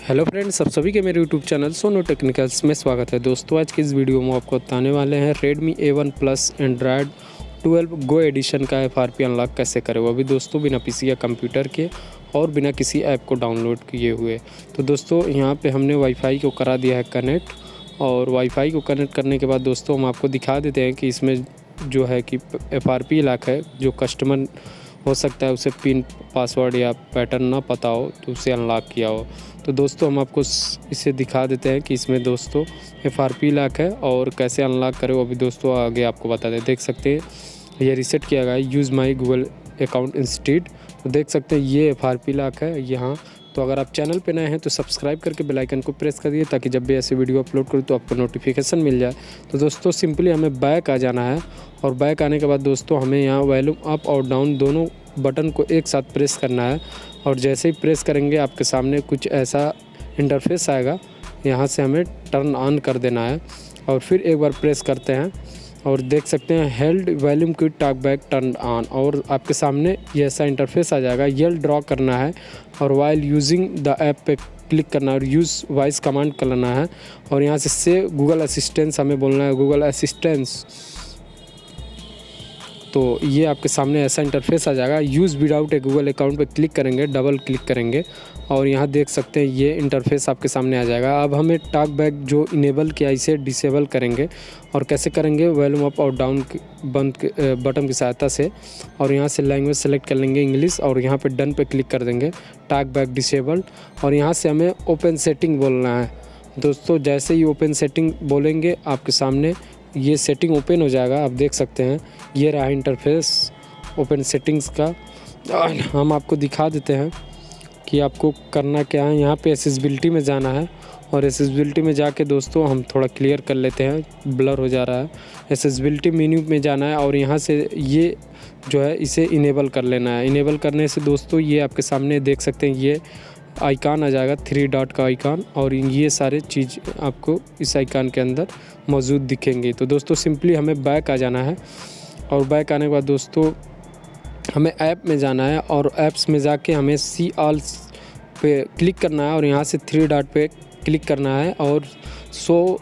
Hello friends सब सभी के मेरे यूट्यूब चैनल सोनो टेक्निकल्स में स्वागत है। दोस्तों, आज की इस वीडियो में आपको बताने वाले हैं Redmi A one plus Android 12 go edition का एफ़ आर पी अनलॉक कैसे करें। वो भी दोस्तों बिना पीसी या कंप्यूटर के और बिना किसी ऐप को डाउनलोड किए हुए। तो दोस्तों, यहाँ पे हमने वाईफाई को करा दिया है कनेक्ट और वाईफाई को कनेक्ट करने के बाद दोस्तों, हम आपको दिखा देते हैं कि इसमें जो है कि एफ़ आर पी लॉक है, जो कस्टमर हो सकता है उसे पिन पासवर्ड या पैटर्न ना पता हो तो उसे अनलॉक किया हो। तो दोस्तों, हम आपको इसे दिखा देते हैं कि इसमें दोस्तों एफ़ आर पी लॉक है और कैसे अनलॉक करें वो भी दोस्तों आगे आपको बता दें। देख सकते हैं, ये रिसेट किया गया है। Use my Google account instead तो देख सकते हैं ये एफ़ आर पी लॉक है यहाँ। तो अगर आप चैनल पे नए हैं तो सब्सक्राइब करके बेल आइकन को प्रेस कर दिए ताकि जब भी ऐसे वीडियो अपलोड करूँ तो आपको नोटिफिकेशन मिल जाए। तो दोस्तों सिंपली हमें बैक आ जाना है और बैक आने के बाद दोस्तों हमें यहाँ वैल्यूम अप और डाउन दोनों बटन को एक साथ प्रेस करना है। और जैसे ही प्रेस करेंगे, आपके सामने कुछ ऐसा इंटरफेस आएगा। यहाँ से हमें टर्न ऑन कर देना है। और फिर एक बार प्रेस करते हैं। और देख सकते हैं हेल्ड वॉल्यूम की टॉक बैक टर्न ऑन और आपके सामने ये ऐसा इंटरफेस आ जाएगा यल ड्रॉ करना है और वाइल यूजिंग द ऐप पे क्लिक करना है और यूज़ वॉइस कमांड करना है। और यहाँ से से गूगल असिस्टेंस हमें बोलना है गूगल असिस्टेंस तो ये आपके सामने ऐसा इंटरफेस आ जाएगा use without a Google account पे क्लिक करेंगे डबल क्लिक करेंगे। और यहाँ देख सकते हैं, ये इंटरफेस आपके सामने आ जाएगा। अब हमें टॉक बैग जो इनेबल किया इसे डिसेबल करेंगे और कैसे करेंगे? वॉल्यूम अप और डाउन बंद बटन की सहायता से। और यहाँ से लैंग्वेज सेलेक्ट कर लेंगे इंग्लिश और यहाँ पे डन पे क्लिक कर देंगे। टाक बैग डिसेबल्ड और यहाँ से हमें ओपन सेटिंग बोलना है। दोस्तों, जैसे ही ओपन सेटिंग बोलेंगे, आपके सामने ये सेटिंग ओपन हो जाएगा। आप देख सकते हैं, ये रहा इंटरफेस ओपन सेटिंग्स का। हम आपको दिखा देते हैं। कि आपको करना क्या है। यहाँ पे एसेसबिलिटी में जाना है और एसेसबिलिटी में जाके दोस्तों हम थोड़ा क्लियर कर लेते हैं। ब्लर हो जा रहा है। एसेसबिलिटी मीन्यू में जाना है और यहाँ से ये जो है, इसे इनेबल कर लेना है। इनेबल करने से दोस्तों ये आपके सामने देख सकते हैं, ये आइकान आ जाएगा थ्री डॉट का आइकान और ये सारे चीज़ आपको इस आइकान के अंदर मौजूद दिखेंगे। तो दोस्तों सिंपली हमें बैक आ जाना है और बैक आने के बाद दोस्तों हमें ऐप में जाना है और ऐप्स में जाके हमें सी ऑल पे क्लिक करना है और यहाँ से थ्री डॉट पे क्लिक करना है और सो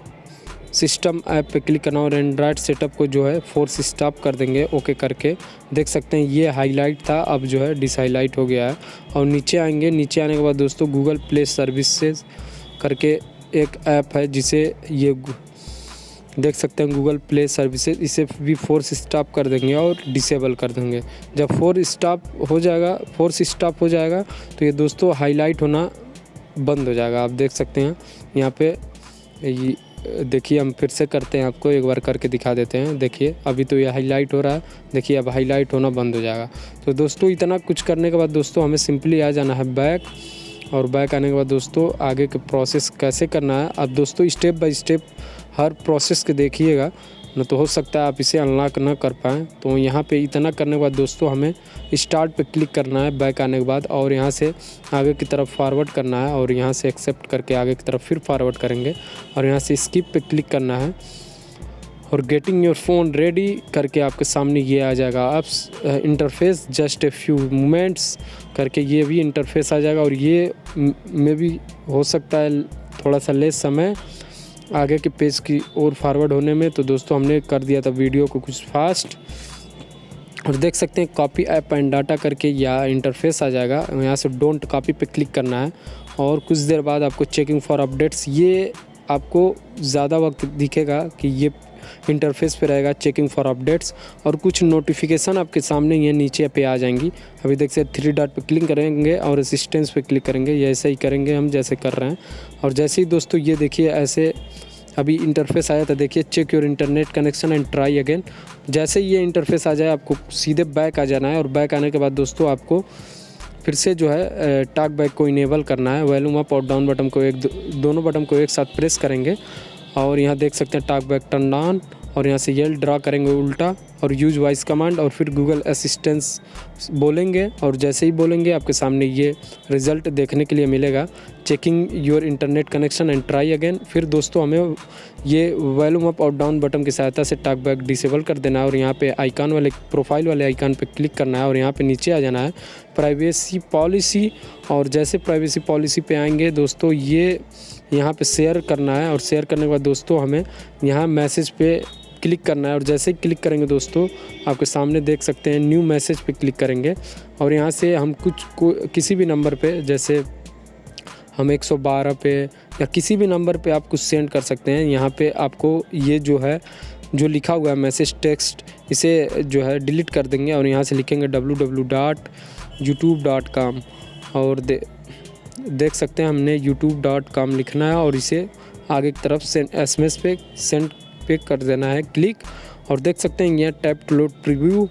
सिस्टम ऐप पे क्लिक करना और एंड्रॉयड सेटअप को जो है फोर्स स्टॉप कर देंगे, ओके करके। देख सकते हैं ये हाईलाइट था, अब जो है डिस हाईलाइट हो गया है। और नीचे आएँगे, नीचे आने के बाद दोस्तों गूगल प्ले सर्विसेज़ करके एक ऐप है जिसे ये देख सकते हैं गूगल प्ले सर्विसेज़ इसे भी फोर्स स्टॉप कर देंगे और डिसेबल कर देंगे। जब फोर स्टॉप हो जाएगा फोर्स स्टॉप हो जाएगा तो ये दोस्तों हाईलाइट होना बंद हो जाएगा। आप देख सकते हैं, यहाँ पे देखिए हम फिर से करते हैं आपको, एक बार करके दिखा देते हैं। देखिए, अभी तो ये हाईलाइट हो रहा है, देखिए अब हाईलाइट होना बंद हो जाएगा। तो दोस्तों इतना कुछ करने के बाद दोस्तों हमें सिंपली आ जाना है बैक और बैक आने के बाद दोस्तों, आगे के प्रोसेस कैसे करना है? अब दोस्तों स्टेप बाय स्टेप हर प्रोसेस के देखिएगा। न तो हो सकता है आप इसे अनलॉक ना कर पाएँ। तो यहाँ पे इतना करने के बाद दोस्तों, हमें स्टार्ट पे क्लिक करना है बैक आने के बाद और यहाँ से आगे की तरफ़ फॉरवर्ड करना है और यहाँ से एक्सेप्ट करके आगे की तरफ़ फिर फॉरवर्ड करेंगे और यहाँ से स्किप पे क्लिक करना है। और गेटिंग योर फ़ोन रेडी करके आपके सामने ये आ जाएगा। आप interface just a few moments करके ये भी इंटरफेस आ जाएगा और ये में भी हो सकता है थोड़ा सा लेस समय आगे के पेज की ओर फॉरवर्ड होने में। तो दोस्तों, हमने कर दिया था वीडियो को कुछ फास्ट और देख सकते हैं कॉपी ऐप एंड डाटा करके या इंटरफेस आ जाएगा। यहाँ से डोंट कॉपी पे क्लिक करना है और कुछ देर बाद आपको चेकिंग फॉर अपडेट्स ये आपको ज़्यादा वक्त दिखेगा कि ये इंटरफेस पे रहेगा चेकिंग फॉर अपडेट्स और कुछ नोटिफिकेशन आपके सामने ये नीचे पे आ जाएँगी। अभी देख सकते थ्री डॉट पे क्लिक करेंगे और असिस्टेंस पे क्लिक करेंगे। ये ऐसे ही करेंगे हम जैसे कर रहे हैं। और जैसे ही दोस्तों ये देखिए ऐसे अभी इंटरफेस आया था देखिए check your internet connection and try again जैसे ही ये इंटरफेस आ जाए आपको सीधे बैक आ जाना है और बैक आने के बाद दोस्तों आपको फिर से जो है टाक बैक को इनेबल करना है। वैल्यूम अप और डाउन बटन को एक दो, दोनों बटन को एक साथ प्रेस करेंगे। और यहाँ देख सकते हैं टाक बैक टर्न डाउन और यहाँ से येल ड्रा करेंगे उल्टा। और यूज़ वॉइस कमांड और फिर गूगल असिस्टेंस बोलेंगे और जैसे ही बोलेंगे आपके सामने ये रिज़ल्ट देखने के लिए मिलेगा। Checking your internet connection and try again फिर दोस्तों हमें ये वॉल्यूम अप और डाउन बटन की सहायता से टॉक बैक डिसेबल कर देना है और यहाँ पे आइकन वाले प्रोफ़ाइल वाले आइकन पे क्लिक करना है और यहाँ पे नीचे आ जाना है। प्राइवेसी पॉलिसी और जैसे प्राइवेसी पॉलिसी पे आएँगे दोस्तों ये यहाँ पे शेयर करना है और शेयर करने के बाद दोस्तों हमें यहाँ मैसेज पे क्लिक करना है और जैसे ही क्लिक करेंगे दोस्तों, आपके सामने देख सकते हैं न्यू मैसेज पे क्लिक करेंगे। और यहाँ से हम कुछ को, किसी भी नंबर पे, जैसे हम 112 पे या किसी भी नंबर पे आप कुछ सेंड कर सकते हैं। यहाँ पे आपको ये जो है, जो लिखा हुआ है मैसेज टेक्स्ट, इसे जो है डिलीट कर देंगे और यहाँ से लिखेंगे W W dot YouTube dot और दे, देख सकते हैं हमने यूट्यूब डॉट लिखना है और इसे आगे की तरफ़ सेंड एस पे सेंड पे कर देना है क्लिक और देख सकते हैं यहाँ टैप टू लोड प्रीव्यू।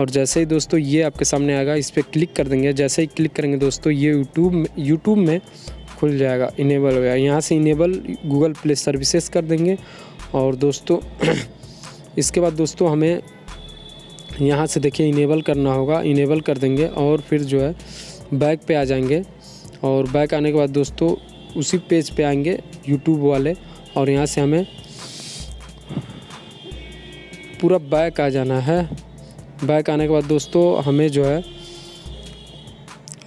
और जैसे ही दोस्तों ये आपके सामने आएगा, इस पर क्लिक कर देंगे। जैसे ही क्लिक करेंगे दोस्तों, ये यूट्यूब यूट्यूब में खुल जाएगा इनेबल हो गया। यहाँ से इनेबल गूगल प्ले सर्विसेज़ कर देंगे। और दोस्तों, इसके बाद दोस्तों हमें यहाँ से देखिए इनेबल करना होगा। इनेबल कर देंगे और फिर जो है बैक पे आ जाएँगे। और बैक आने के बाद दोस्तों उसी पेज पे आएँगे यूट्यूब वाले। और यहाँ से हमें पूरा बैक आ जाना है। बैक आने के बाद दोस्तों, हमें जो है,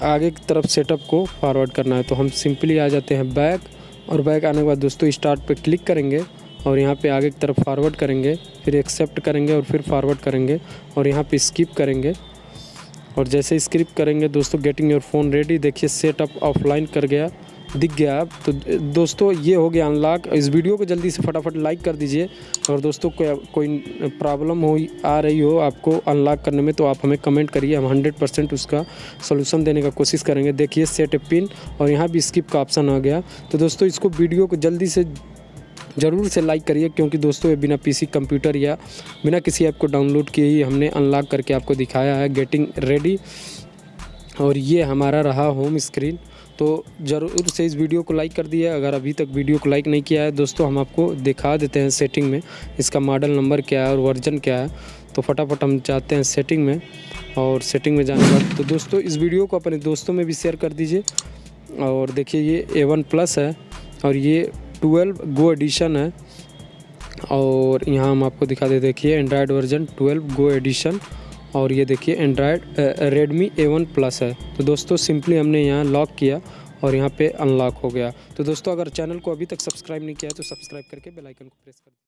आगे की तरफ़ सेटअप को फॉरवर्ड करना है। तो हम सिंपली आ जाते हैं बैक और बैक आने के बाद दोस्तों स्टार्ट पे क्लिक करेंगे और यहाँ पे आगे की तरफ़ फॉरवर्ड करेंगे, फिर एक्सेप्ट करेंगे और फिर फॉरवर्ड करेंगे और यहाँ पे स्किप करेंगे। और जैसे स्क्रिप करेंगे दोस्तों गेटिंग योर फ़ोन रेडी देखिए सेटअप ऑफलाइन कर गया। दिख गया तो दोस्तों ये हो गया अनलॉक इस वीडियो को जल्दी से फटाफट लाइक कर दीजिए। और दोस्तों को, कोई प्रॉब्लम हो आ रही हो आपको अनलॉक करने में तो आप हमें कमेंट करिए। हम हंड्रेड परसेंट उसका सोल्यूशन देने का कोशिश करेंगे। देखिए सेट ए पिन और यहाँ भी स्किप का ऑप्शन आ गया। तो दोस्तों इसको वीडियो को जल्दी से ज़रूर से लाइक करिए क्योंकि दोस्तों ये बिना पीसी कंप्यूटर या बिना किसी ऐप को डाउनलोड किए ही हमने अनलॉक करके आपको दिखाया है। गेटिंग रेडी और ये हमारा रहा होम स्क्रीन तो ज़रूर से इस वीडियो को लाइक कर दिए अगर अभी तक वीडियो को लाइक नहीं किया है, दोस्तों, हम आपको दिखा देते हैं सेटिंग में, इसका मॉडल नंबर क्या है और वर्जन क्या है। तो फटाफट हम चाहते हैं सेटिंग में और सेटिंग में जाने बाद तो दोस्तों, इस वीडियो को अपने दोस्तों में भी शेयर कर दीजिए। और देखिए, ये ए वन प्लस है और ये ट्वेल्व गो एडिशन है। और यहाँ हम आपको दिखा दे देखिए Android version twelve go edition और ये देखिए Android Redmi A one plus है। तो दोस्तों सिंपली हमने यहाँ लॉक किया और यहाँ पे अनलॉक हो गया। तो दोस्तों, अगर चैनल को अभी तक सब्सक्राइब नहीं किया है तो सब्सक्राइब करके बेल आइकन को प्रेस कर